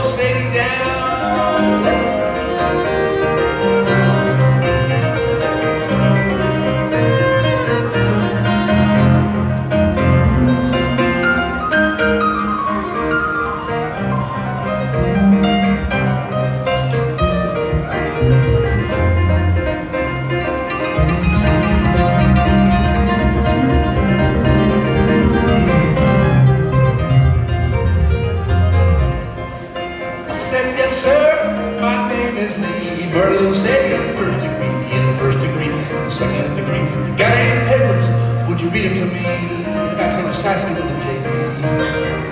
Old City. I said, yes, sir, my name is Lee. Merlin said, in the first degree, in the first degree, in the second degree. The you got any papers, would you read them to me? I came assassin with the JB.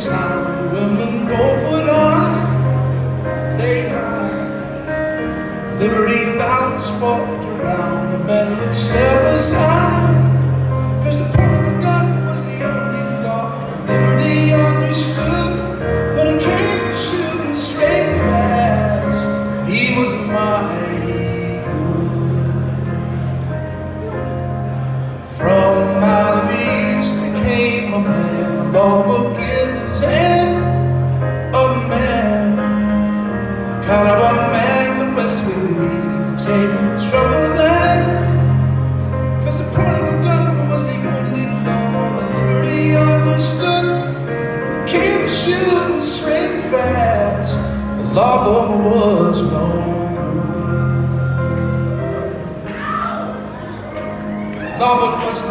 time women vote but I, they. Liberty violence fought around, the men that step aside. The point of gun was the only law, liberty understood. But a king shooting straight and fast, he was mighty good. From Maldives there came a man, a law book represent a man, kind of a man that was with me to take trouble then. Cause the prodigal gun was the only law the liberty understood. Came shooting straight fast, the law book was known. Law book was